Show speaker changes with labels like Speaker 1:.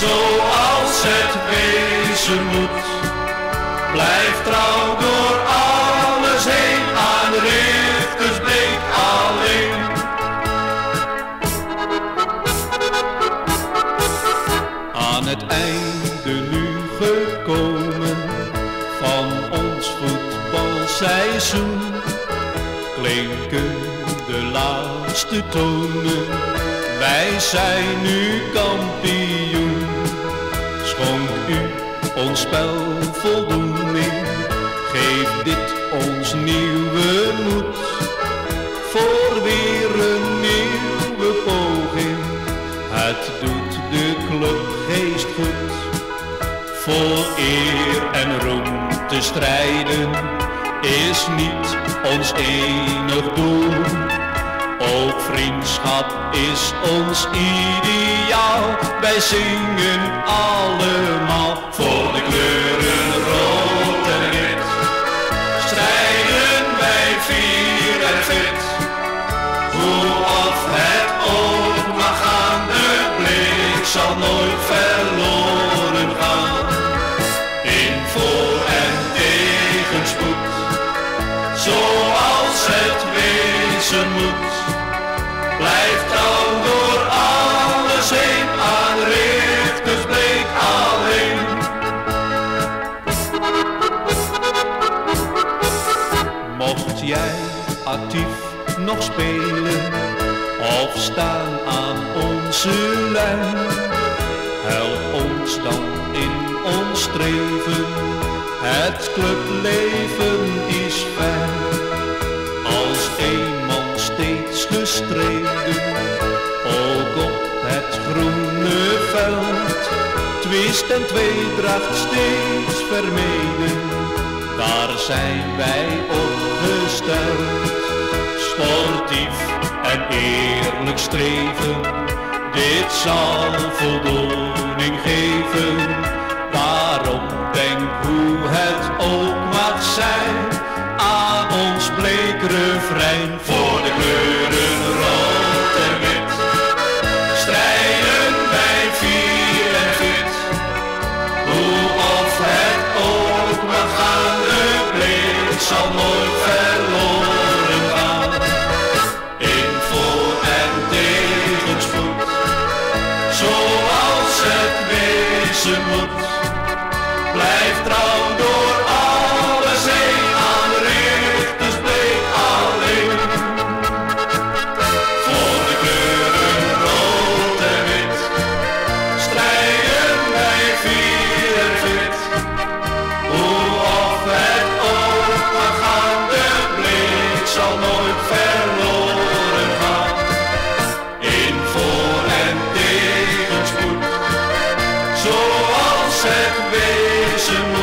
Speaker 1: zoals het wezen moet. Blijf trouw door alles heen aan Richtersbeek alleen. Aan het einde nu gekomen van ons voetbalseizoen klinken de laatste tonen. Wij zijn nu kampioen. Schonk u ons spel voldoening. Geef dit ons nieuwe moed. Voor weer een nieuwe poging. Het doet de clubgeest goed. Voor eer en roem te strijden is niet ons enig doel. Ook vriendschap is ons ideaal. Wij zingen allemaal voor de kleuren rood en wit. Strijden wij vier en fit. Hoe of het ook mag gaan, de blik zal nooit verloren gaan. In voor- en tegenspoed, zoals het wezen moet. Jij actief nog spelen of staan aan onze lijn, help ons dan in ons streven. Het clubleven is fijn als een man steeds gestreden, ook op het groene veld. Twist en tweedracht steeds vermeden, daar zijn wij opgesteld. Sportief en eerlijk streven, dit zal voldoening geven. Zal nooit verloren gaan. In voor- en tegenspoed, zoals het wezen moet. Blijf trouw door salvation.